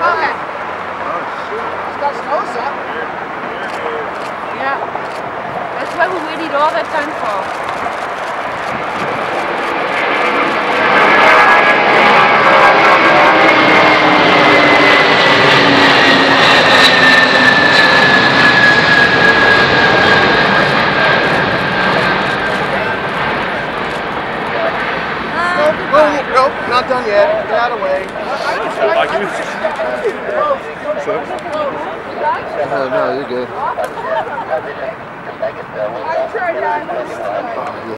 Okay. Oh, shoot. It's got snow, son. Yeah. That's why we waited all that time for. Nope, nope, not done yet. Get out of the way. No, no, you're good. I'm sure I